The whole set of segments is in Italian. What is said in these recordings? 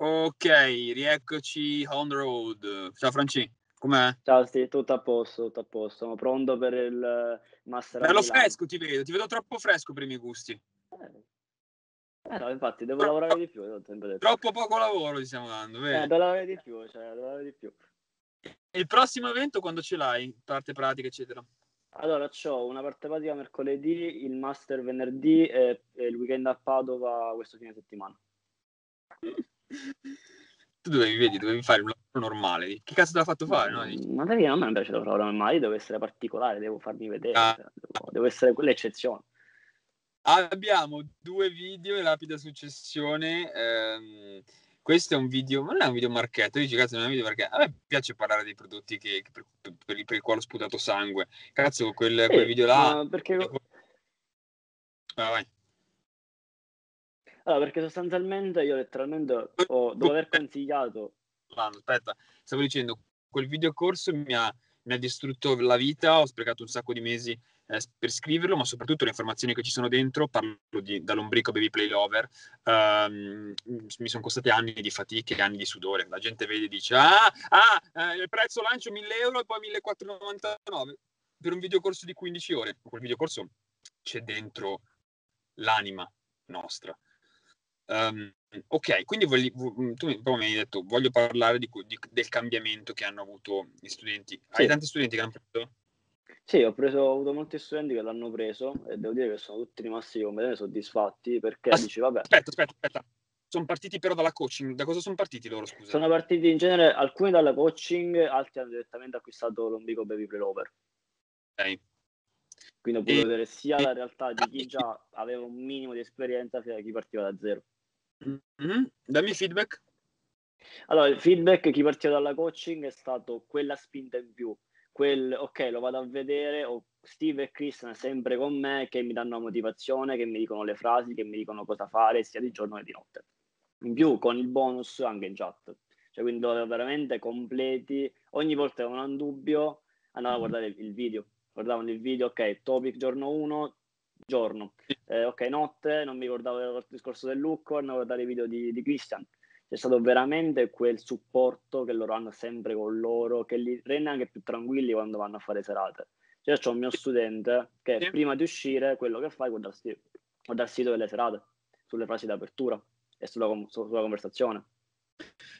Ok, rieccoci on the road. Ciao Franci, com'è? Ciao, sì, tutto a posto, tutto a posto. Sono pronto per il Master Bello fresco ti vedo, ti vedo troppo fresco per i miei gusti. Eh, eh no, infatti devo Tro- lavorare di più. Troppo poco lavoro ti stiamo dando, vedi? Eh, devo lavorare di più, cioè, devo lavorare di più. Il prossimo evento quando ce l'hai? Parte pratica, eccetera. Allora, ho una parte pratica mercoledì, il master venerdì e, e il weekend a Padova questo fine settimana. Tu dovevi, vedi, dovevi fare un lavoro normale. Che cazzo te l'ha fatto fare? No? Ma devi, a me non piace lavorare normale, devo essere particolare, devo farmi vedere, ah. Cioè, devo, devo, essere quell'eccezione. Abbiamo due video in rapida successione. Ehm, questo è un video, ma non è un video marchetto, dici cazzo non è un video marchetto. A me piace parlare dei prodotti che, che per, per, per, per, i quali ho sputato sangue. Cazzo, quel, quel video là... Perché... Ah, vai. Allora, perché sostanzialmente io letteralmente ho, dopo aver consigliato... Aspetta, stavo dicendo, quel videocorso mi ha, mi ha distrutto la vita, ho sprecato un sacco di mesi eh, per scriverlo, ma soprattutto le informazioni che ci sono dentro, parlo di, dall'ombrico Baby Play Lover, ehm, mi sono costati anni di fatica e anni di sudore. La gente vede e dice, ah, ah eh, il prezzo lancio 1000 euro e poi 1499 per un videocorso di 15 ore. Quel videocorso c'è dentro l'anima nostra. Um, ok, quindi voglio, tu mi hai detto voglio parlare di, di, del cambiamento che hanno avuto gli studenti. Hai tanti studenti che hanno preso? Sì, ho, preso, ho avuto molti studenti che l'hanno preso e devo dire che sono tutti rimasti completamente soddisfatti perché As- dici vabbè. Aspetta, aspetta, aspetta. Sono partiti però dalla coaching. Da cosa sono partiti loro, scusa? Sono partiti in genere alcuni dalla coaching, altri hanno direttamente acquistato l'ombrico Baby Prelover. Ok. Quindi ho potuto vedere sia la realtà di chi già aveva un minimo di esperienza sia chi partiva da zero. Mm-hmm. Dammi feedback. Allora, il feedback chi partiva dalla coaching è stato quella spinta in più, quel ok, lo vado a vedere, ho Steve e Chris sempre con me che mi danno motivazione, che mi dicono le frasi, che mi dicono cosa fare sia di giorno che di notte. In più con il bonus anche in chat. Cioè, quindi veramente completi. Ogni volta che avevano un dubbio andavo a guardare il video. Guardavano il video, ok, topic giorno 1, giorno. Eh, ok, notte, non mi ricordavo il discorso del look, andavo a guardare i video di, di Christian. C'è stato veramente quel supporto che loro hanno sempre con loro, che li rende anche più tranquilli quando vanno a fare serate. Cioè, c'è un mio studente che sì. prima di uscire, quello che fa è guardarsi, guardare il sito delle serate, sulle frasi d'apertura e sulla, sulla conversazione.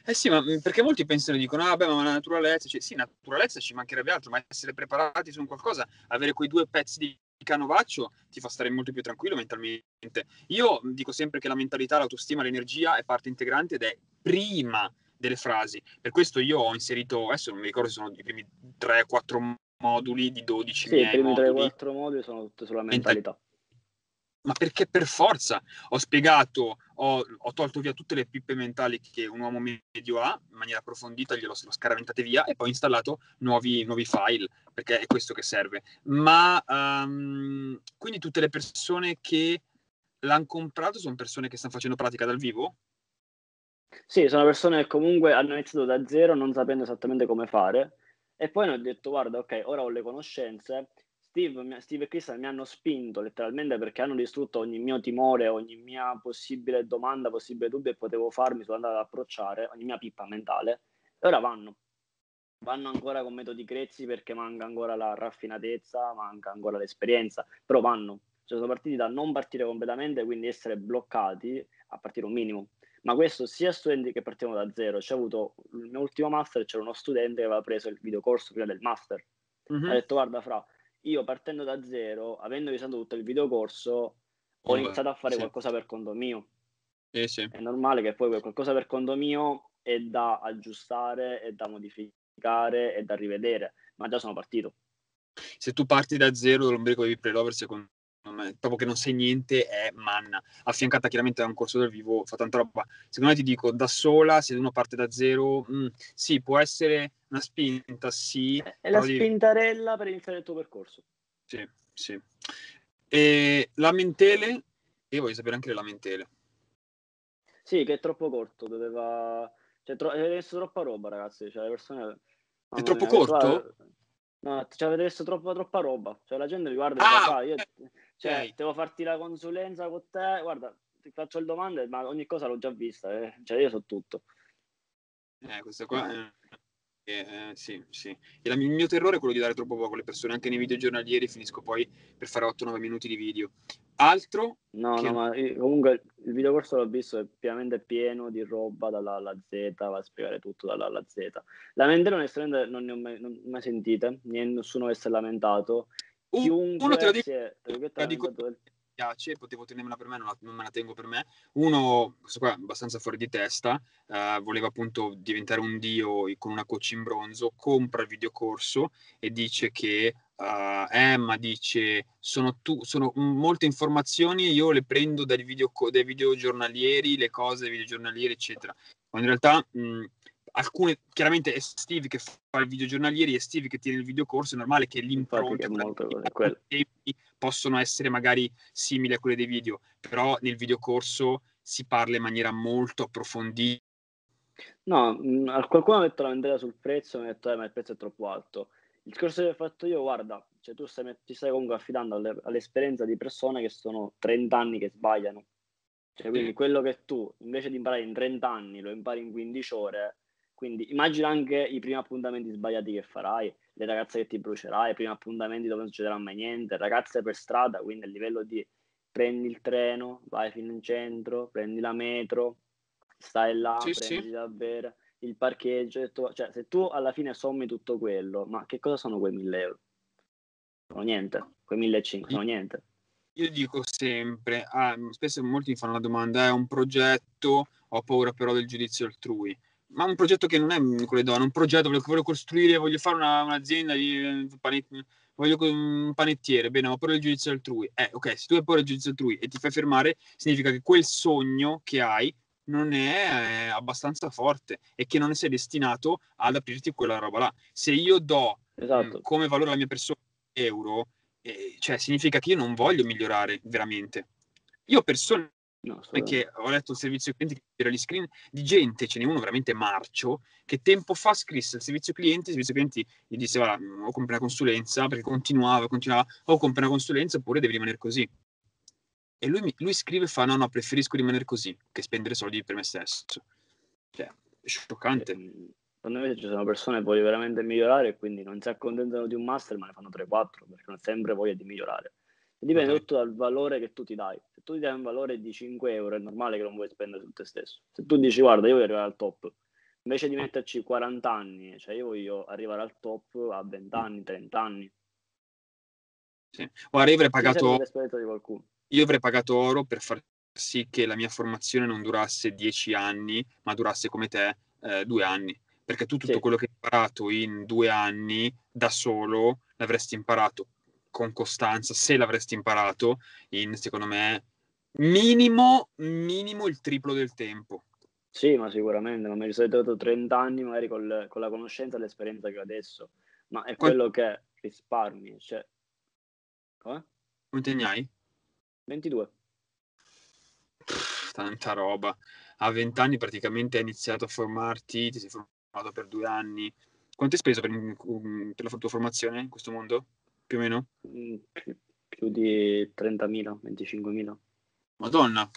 Eh sì, ma perché molti pensano e dicono, ah, beh, ma la naturalezza, cioè, sì, naturalezza ci mancherebbe altro, ma essere preparati su un qualcosa, avere quei due pezzi di canovaccio ti fa stare molto più tranquillo mentalmente. Io dico sempre che la mentalità, l'autostima, l'energia è parte integrante ed è prima delle frasi. Per questo io ho inserito, adesso non mi ricordo se sono i primi 3-4 moduli di 12 sì, i primi 3-4 moduli sono tutti sulla mentalità. Ma perché per forza ho spiegato, ho, ho, tolto via tutte le pippe mentali che un uomo medio ha in maniera approfondita, glielo ho scaraventate via e poi ho installato nuovi, nuovi file, perché è questo che serve. Ma um, quindi tutte le persone che l'hanno comprato sono persone che stanno facendo pratica dal vivo? Sì, sono persone che comunque hanno iniziato da zero non sapendo esattamente come fare e poi hanno detto guarda ok, ora ho le conoscenze Steve, Steve e Christian mi hanno spinto letteralmente perché hanno distrutto ogni mio timore, ogni mia possibile domanda, possibile dubbio che potevo farmi su andare ad approcciare, ogni mia pippa mentale. E ora vanno. Vanno ancora con metodi grezzi perché manca ancora la raffinatezza, manca ancora l'esperienza, però vanno. Cioè sono partiti da non partire completamente, quindi essere bloccati a partire un minimo. Ma questo sia studenti che partivano da zero. C'è avuto il mio ultimo master, c'era uno studente che aveva preso il videocorso prima del master. Mm-hmm. Ha detto guarda fra, io partendo da zero, avendo visto tutto il videocorso, ho Beh, iniziato a fare sì. qualcosa per conto mio. Eh, sì. È normale che poi qualcosa per conto mio è da aggiustare, è da modificare, è da rivedere, ma già sono partito. Se tu parti da zero dall'ombrico di pre-lover, secondo proprio che non sai niente, è manna. Affiancata chiaramente da un corso del vivo, fa tanta roba. Secondo me ti dico, da sola, se uno parte da zero, mh, mm, sì, può essere una spinta, sì. È la spintarella per iniziare il tuo percorso. Sì, sì. E lamentele, io voglio sapere anche le lamentele. Sì, che è troppo corto, doveva... Cioè, tro... messo troppa roba, ragazzi. Cioè, le persone... È troppo corto? No, ci avete messo troppa, troppa roba. Cioè, la gente mi guarda e ah, dice, io... Cioè, okay. devo farti la consulenza con te, guarda, ti faccio le domande, ma ogni cosa l'ho già vista, eh. cioè io so tutto. Eh, questa qua è eh, sì, sì. Il mio terrore è quello di dare troppo poco alle persone. Anche nei video giornalieri finisco poi per fare 8-9 minuti di video. Altro? No, che... no, ma comunque il video corso l'ho visto, è pienamente pieno di roba dalla alla Z, va a spiegare tutto dalla alla Z. Lamentele onestamente non ne ho mai, non, mai sentite, nessuno si è lamentato. Chiunque Uno te lo dico, è, te lo dico, piace, potevo tenermela per me, non, la, non, me la tengo per me. Uno, questo qua è abbastanza fuori di testa, uh, voleva appunto diventare un dio con una coach in bronzo, compra il videocorso e dice che uh, Emma dice sono, tu, sono molte informazioni, io le prendo dai video, dai video giornalieri, le cose dai video giornalieri, eccetera. Quando in realtà mh, alcune, chiaramente è Steve che fa il video giornalieri e Steve che tiene il video corso, è normale che l'impronta che possono essere magari simili a quelle dei video, però nel video corso si parla in maniera molto approfondita. No, mh, qualcuno ha detto la vendetta sul prezzo, mi ha detto eh, ma il prezzo è troppo alto. Il discorso che ho fatto io, guarda, cioè tu stai, ti stai comunque affidando alle, all'esperienza di persone che sono 30 anni che sbagliano. Cioè, quindi quello che tu invece di imparare in 30 anni lo impari in 15 ore, quindi immagina anche i primi appuntamenti sbagliati che farai, le ragazze che ti brucerai, i primi appuntamenti dove non succederà mai niente, ragazze per strada, quindi a livello di prendi il treno, vai fino in centro, prendi la metro, stai là, sì, prendi sì. da bere, il parcheggio, tu, cioè se tu alla fine sommi tutto quello, ma che cosa sono quei 1000 euro? Sono niente, quei 1500 sono niente. Io dico sempre, ah, spesso molti mi fanno la domanda, è un progetto, ho paura però del giudizio altrui ma un progetto che non è quello di donne, un progetto voglio, voglio costruire, voglio fare una, un'azienda di eh, panet, voglio un panettiere, bene, ho paura del giudizio altrui. Eh, ok, se tu hai paura del giudizio altrui e ti fai fermare, significa che quel sogno che hai non è eh, abbastanza forte e che non sei destinato ad aprirti quella roba là. Se io do esatto. mh, come valore alla mia persona euro, eh, cioè significa che io non voglio migliorare veramente. Io persone No, perché ho letto il servizio clienti che era gli screen di gente, ce n'è uno veramente marcio, che tempo fa scrisse il servizio clienti, il servizio clienti gli disse guarda, o compri una consulenza, perché continuava, continuava, o compri una consulenza oppure devi rimanere così. E lui, lui scrive e fa no, no, preferisco rimanere così che spendere soldi per me stesso. Cioè, è scioccante. Secondo me ci sono persone che vogliono veramente migliorare e quindi non si accontentano di un master ma ne fanno 3-4 perché hanno sempre voglia di migliorare. Dipende okay. tutto dal valore che tu ti dai. Se tu ti dai un valore di 5 euro, è normale che non vuoi spendere su te stesso. Se tu dici, guarda, io voglio arrivare al top, invece di metterci 40 anni, cioè io voglio arrivare al top a 20 anni, 30 anni. Sì. Guarda, io avrei pagato... Io avrei pagato oro per far sì che la mia formazione non durasse 10 anni, ma durasse come te eh, due anni. Perché tu tutto sì. quello che hai imparato in due anni da solo l'avresti imparato con costanza, se l'avresti imparato, in secondo me minimo, minimo il triplo del tempo. Sì, ma sicuramente, ma mi sono dato 30 anni magari col, con la conoscenza e l'esperienza che ho adesso, ma è quello Quanto... che risparmi, cioè... Eh? Quanti ne hai? 22. Pff, tanta roba. A 20 anni praticamente hai iniziato a formarti, ti sei formato per due anni. Quanto hai speso per, per la tua formazione in questo mondo? Più o meno? Mm, più, di 30.000, 25.000. Madonna,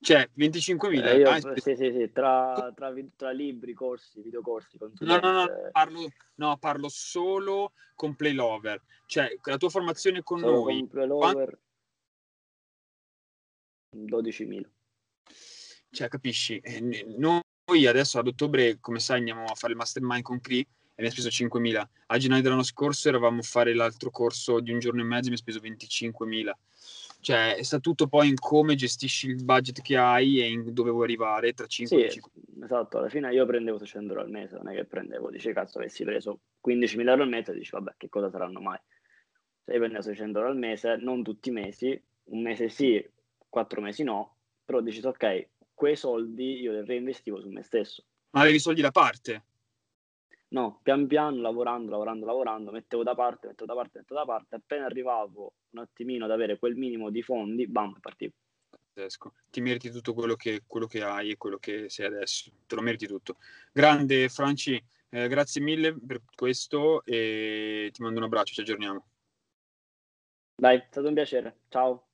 cioè 25.000? Eh, io, ah, sì, sì, sì, tra, tra, tra, libri, corsi, videocorsi. No, no, no, parlo, no, parlo solo con Playlover. Cioè, la tua formazione con solo noi. Con Playlover quando... 12.000. Cioè, capisci? Eh, noi adesso ad ottobre, come sai, andiamo a fare il mastermind con Cree e mi ha speso 5.000. A gennaio dell'anno scorso eravamo a fare l'altro corso di un giorno e mezzo e mi ha speso 25.000. Cioè, sta tutto poi in come gestisci il budget che hai e in dove vuoi arrivare tra 5 sì, e 5. Esatto, alla fine io prendevo 600 euro al mese, non è che prendevo, dice cazzo, avessi preso 15.000 euro al mese, dici vabbè, che cosa saranno mai? Se io prendevo 600 euro al mese, non tutti i mesi, un mese sì, quattro mesi no, però dici ok, quei soldi io li reinvestivo su me stesso. Ma avevi soldi da parte? No, pian piano, lavorando, lavorando, lavorando, mettevo da parte, mettevo da parte, mettevo da parte, appena arrivavo un attimino ad avere quel minimo di fondi, bam, partivo. Ti meriti tutto quello che, quello che hai e quello che sei adesso, te lo meriti tutto. Grande Franci, eh, grazie mille per questo e ti mando un abbraccio, ci aggiorniamo. Dai, è stato un piacere, ciao.